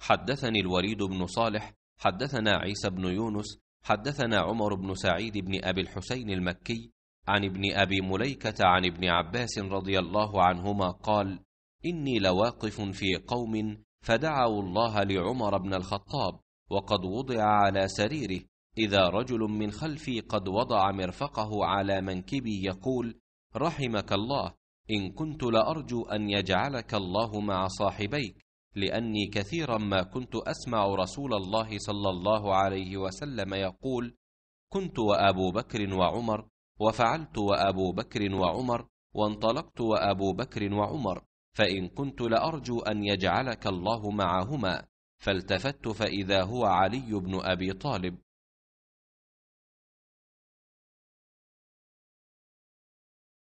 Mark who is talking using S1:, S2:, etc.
S1: حدثني الوليد بن صالح حدثنا عيسى بن يونس حدثنا عمر بن سعيد بن أبي الحسين المكي عن ابن أبي مليكة عن ابن عباس رضي الله عنهما قال إني لواقف في قوم فدعوا الله لعمر بن الخطاب وقد وضع على سريره إذا رجل من خلفي قد وضع مرفقه على منكبي يقول رحمك الله إن كنت لأرجو أن يجعلك الله مع صاحبيك. لأني كثيرا ما كنت أسمع رسول الله صلى الله عليه وسلم يقول كنت وأبو بكر وعمر وفعلت وأبو بكر وعمر وانطلقت وأبو بكر وعمر فإن كنت لأرجو أن يجعلك الله معهما فالتفت فإذا هو علي بن أبي طالب